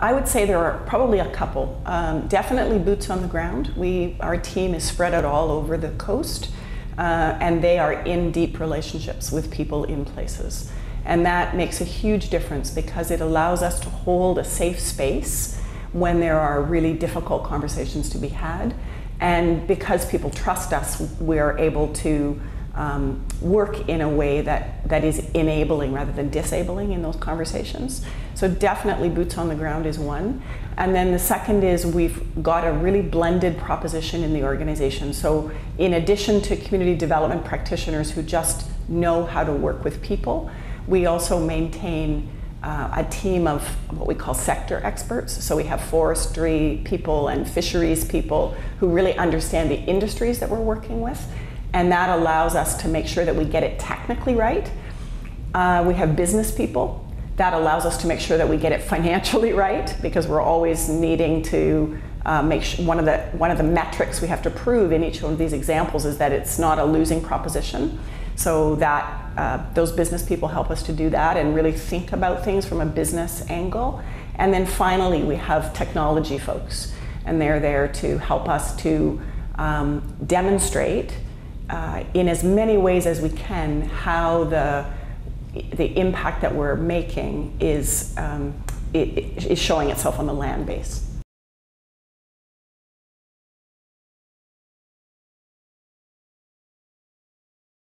I would say there are probably a couple. Um, definitely boots on the ground. We, our team is spread out all over the coast, uh, and they are in deep relationships with people in places. And that makes a huge difference because it allows us to hold a safe space when there are really difficult conversations to be had. And because people trust us, we're able to um, work in a way that, that is enabling rather than disabling in those conversations. So definitely boots on the ground is one. And then the second is we've got a really blended proposition in the organization. So in addition to community development practitioners who just know how to work with people, we also maintain uh, a team of what we call sector experts. So we have forestry people and fisheries people who really understand the industries that we're working with and that allows us to make sure that we get it technically right. Uh, we have business people. That allows us to make sure that we get it financially right because we're always needing to uh, make sure one of the one of the metrics we have to prove in each one of these examples is that it's not a losing proposition. So that uh, those business people help us to do that and really think about things from a business angle. And then finally, we have technology folks, and they're there to help us to um, demonstrate uh, in as many ways as we can how the the impact that we're making is um, it, it is showing itself on the land base.